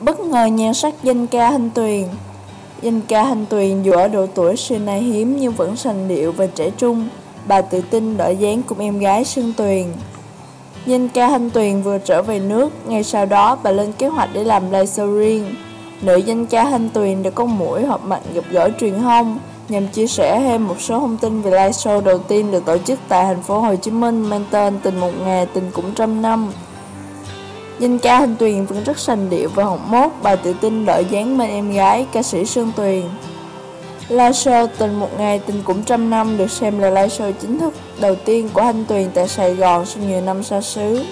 Bất ngờ nhan sắc danh ca Thanh Tuyền. Danh ca Thanh Tuyền dù ở độ tuổi xưa nay hiếm nhưng vẫn sành điệu và trẻ trung. Bà tự tin đổi dáng cùng em gái Sương Tuyền. Danh ca Thanh Tuyền vừa trở về nước Ngay sau đó bà lên kế hoạch để làm live show riêng. Nữ danh ca Thanh Tuyền đã có mũi họp mặt gặp gỡ truyền thông, nhằm chia sẻ thêm một số thông tin về live show đầu tiên được tổ chức tại thành phố Hồ Chí Minh mang tên Tình một ngày tình cũng trăm năm. Danh ca Thanh Tuyền vẫn rất sành điệu và hỏng mốt, bà tự tin đợi dáng bên em gái ca sĩ Sương Tuyền. Live show Tình một ngày tình cũng trăm năm được xem là live show chính thức đầu tiên của Thanh Tuyền tại Sài Gòn sau nhiều năm xa xứ.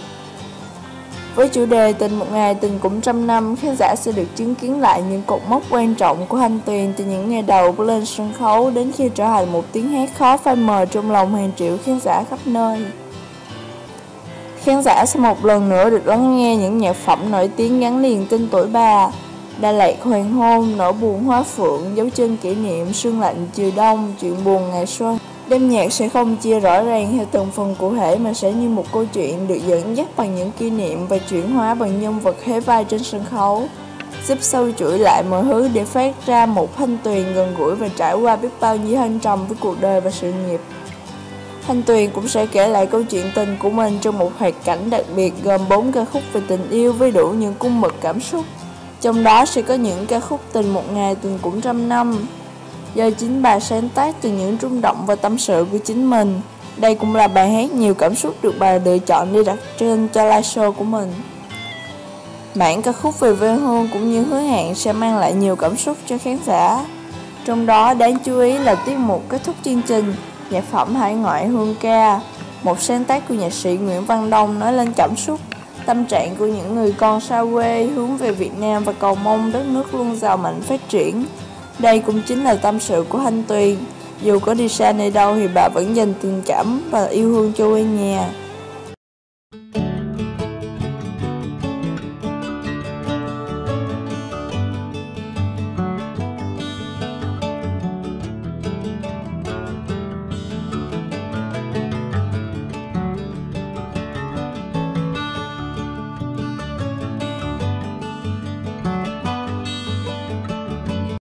Với chủ đề Tình một ngày tình cũng trăm năm, khán giả sẽ được chứng kiến lại những cột mốc quan trọng của Thanh Tuyền từ những ngày đầu bước lên sân khấu đến khi trở thành một tiếng hát khó phai mờ trong lòng hàng triệu khán giả khắp nơi. Khán giả sẽ một lần nữa được lắng nghe những nhạc phẩm nổi tiếng gắn liền tên tuổi bà. Đà Lạt Hoàng Hôn, Nỗi buồn Hóa Phượng, Dấu chân kỷ niệm, Sương lạnh chiều đông, Chuyện buồn ngày xuân. Đêm nhạc sẽ không chia rõ ràng theo từng phần cụ thể mà sẽ như một câu chuyện được dẫn dắt bằng những kỷ niệm và chuyển hóa bằng nhân vật hé vai trên sân khấu, giúp sâu chuỗi lại mọi thứ để phát ra một thanh tuyền gần gũi và trải qua biết bao nhiêu thăng trầm với cuộc đời và sự nghiệp. Thanh Tuyền cũng sẽ kể lại câu chuyện tình của mình trong một hoạt cảnh đặc biệt gồm 4 ca khúc về tình yêu với đủ những cung bậc cảm xúc. Trong đó sẽ có những ca khúc tình một ngày tình cũng trăm năm, do chính bà sáng tác từ những rung động và tâm sự của chính mình. Đây cũng là bài hát nhiều cảm xúc được bà lựa chọn để đặt trên cho live show của mình. Bản ca khúc về quê hương cũng như hứa hẹn sẽ mang lại nhiều cảm xúc cho khán giả. Trong đó đáng chú ý là tiết mục kết thúc chương trình nhạc phẩm Hải ngoại hương ca, một sáng tác của nhạc sĩ Nguyễn Văn Đông nói lên cảm xúc, tâm trạng của những người con xa quê hướng về Việt Nam và cầu mong đất nước luôn giàu mạnh phát triển. Đây cũng chính là tâm sự của Thanh Tuyền. Dù có đi xa nơi đâu thì bà vẫn dành tình cảm và yêu thương cho quê nhà.